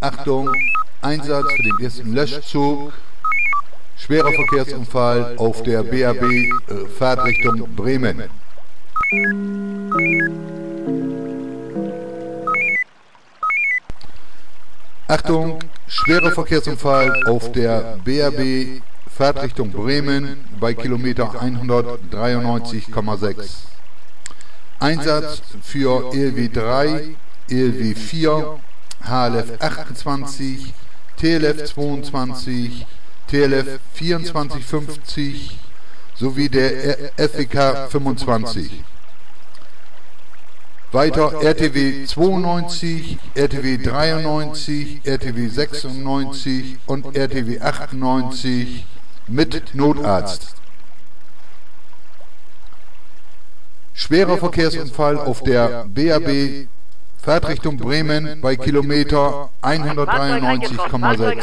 Achtung, Einsatz für den ersten Löschzug. Schwerer Verkehrsunfall auf der BAB äh, Fahrtrichtung Bremen. Achtung, schwerer Verkehrsunfall auf der BAB Fahrtrichtung Bremen bei Kilometer 193,6. Einsatz für ELW 3, ELW 4, HLF 28, TLF 22, TLF 2450 sowie der FWK 25. Weiter RTW 92, RTW 93, RTW 96 und RTW 98 mit Notarzt. Schwerer Verkehrsunfall auf der BAB Fahrtrichtung Bremen bei Kilometer 193,6.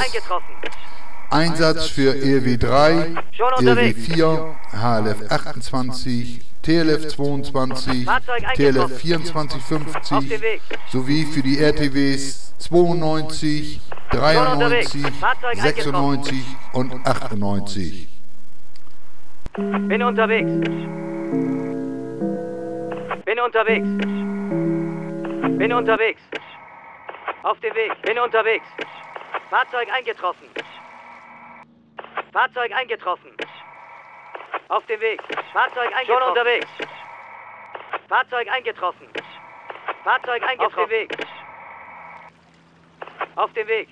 Einsatz für ELW 3, ELW 4, HLF 28, TLF 22, TLF 2450 sowie für die RTWs 92, 93, 96 und 98. Bin unterwegs. Bin unterwegs. Bin unterwegs. Auf dem Weg. Bin unterwegs. Fahrzeug eingetroffen. Fahrzeug eingetroffen. Auf dem Weg. Fahrzeug eingetroffen. Schon unterwegs. Fahrzeug eingetroffen. Fahrzeug eingetroffen. Auf dem Weg. Auf dem Weg.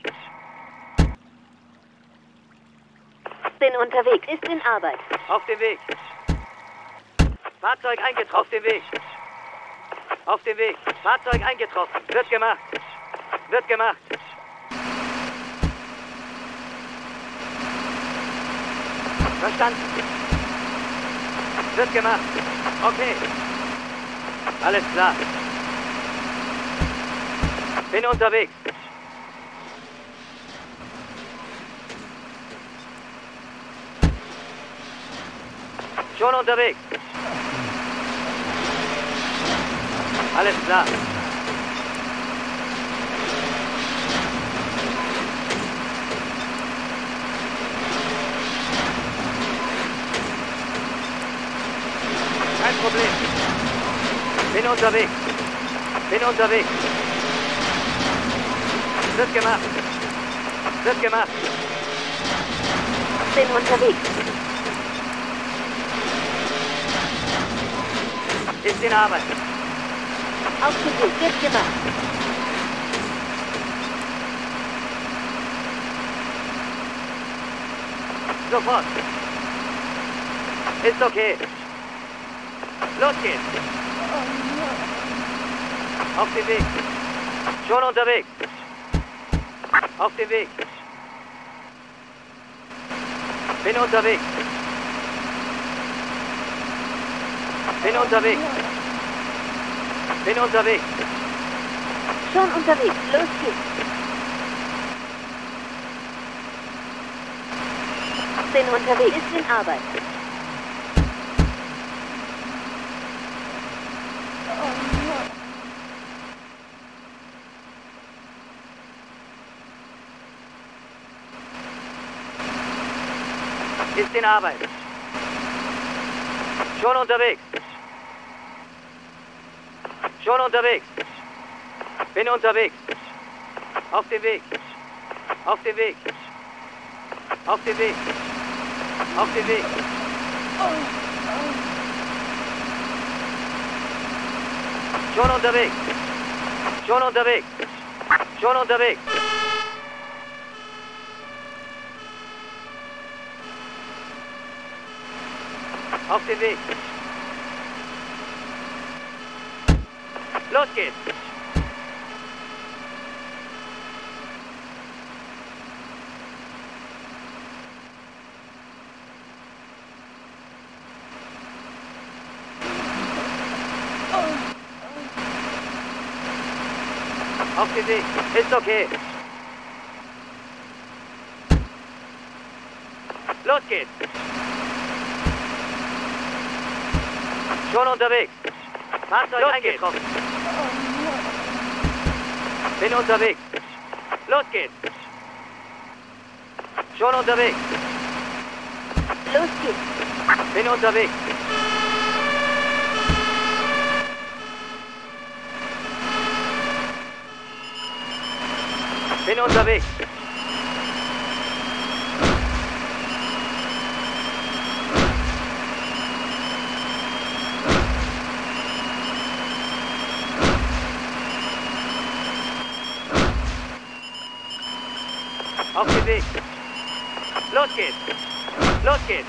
Bin unterwegs. Ist in Arbeit. Auf dem Weg. Fahrzeug eingetroffen. Auf dem Weg. Auf dem Weg. Fahrzeug eingetroffen. Wird gemacht. Wird gemacht. Verstanden. Wird gemacht. Okay. Alles klar. Bin unterwegs. Schon unterwegs. Alles klar. Kein Problem. Bin unterwegs. Bin unterwegs. Wird gemacht. Wird gemacht. Bin unterwegs. Ist in Arbeit. Weg. Wird gemacht. Sofort. Ist okay. Los geht's. Auf dem Weg. Schon unterwegs. Auf dem Weg. Bin unterwegs. Bin unterwegs. Bin unterwegs. Schon unterwegs. Los geht's. Bin unterwegs. Ist in Arbeit. Ist in Arbeit. Schon unterwegs. Schon unterwegs. Bin unterwegs. Auf dem Weg. Auf dem Weg. Auf dem Weg. Auf dem Weg. Schon unterwegs. Schon unterwegs. Schon unterwegs. Auf dem Weg. Los geht's. Auf Weg. Ist okay. Los geht's. Schon unterwegs. Fahrzeug Los eingetroffen. Bin unterwegs. Los geht's. Schon unterwegs. Los geht's. Bin unterwegs. Bin unterwegs. Auf den Weg. Los geht's. Los geht's.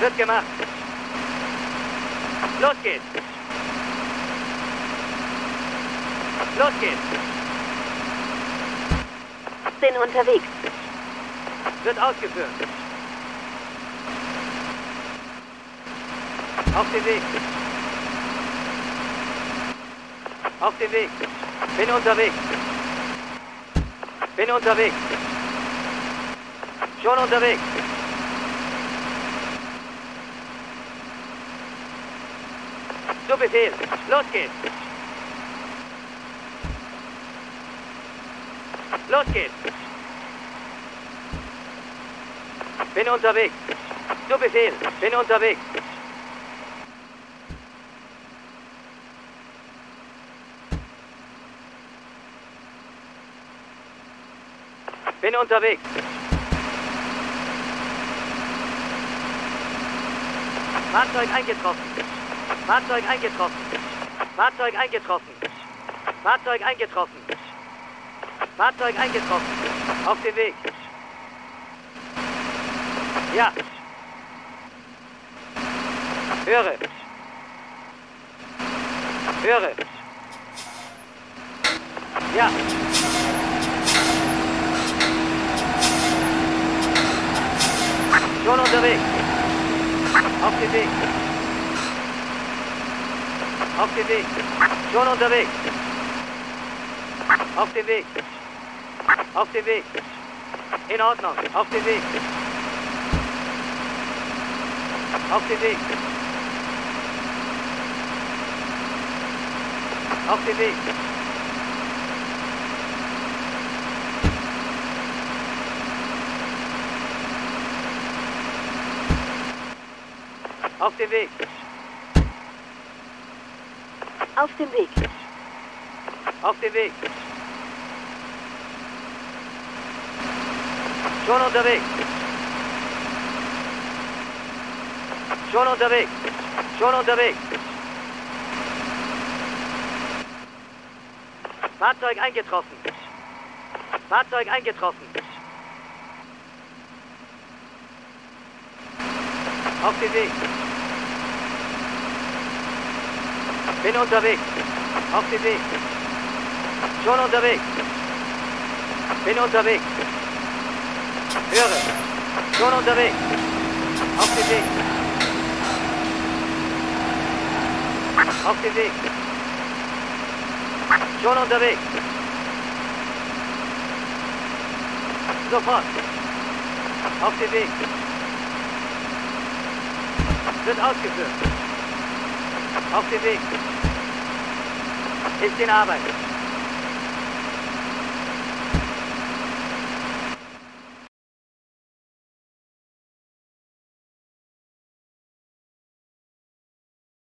Wird gemacht. Los geht's. Los geht's. Bin unterwegs. Wird ausgeführt. Auf den Weg. Auf den Weg. Bin unterwegs. Bin unterwegs. Schon unterwegs. Zu Befehl. Los geht's. Los geht's. Bin unterwegs. Zu Befehl. Bin unterwegs. Bin unterwegs. Fahrzeug eingetroffen. Fahrzeug eingetroffen. Fahrzeug eingetroffen. Fahrzeug eingetroffen. Fahrzeug eingetroffen. Auf dem Weg. Ja. Höre. Höre. Ja. Schon unterwegs. Auf dem Weg. Auf dem Weg. Schon unterwegs. Auf dem Weg. Auf dem Weg. In Ordnung. Auf dem Weg. Auf dem Weg. Auf dem Weg. Auf dem Weg. Auf dem Weg. Auf dem Weg. Schon unterwegs. Schon unterwegs. Schon unterwegs. Fahrzeug eingetroffen. Fahrzeug eingetroffen. Auf dem Weg. Bin unterwegs. Auf dem Weg. Schon unterwegs. Bin unterwegs. Höre. Schon unterwegs. Auf dem Weg. Auf dem Weg. Schon unterwegs. Sofort. Auf dem Weg. Wird ausgeführt. Auf dem Weg. Ist in Arbeit.